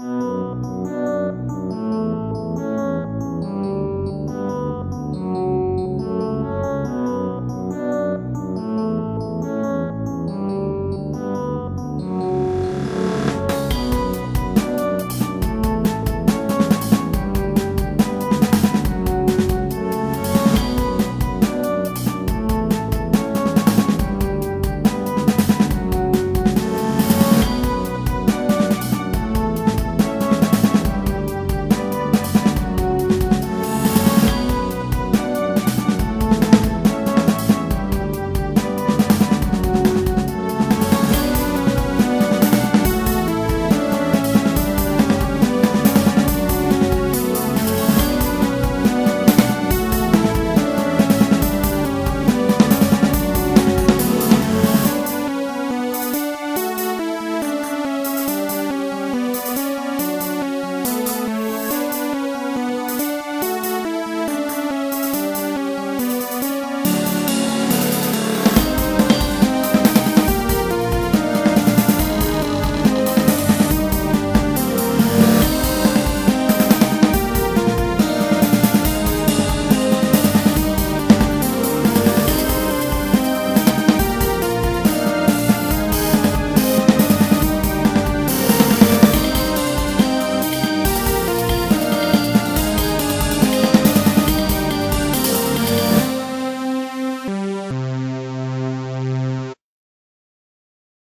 Música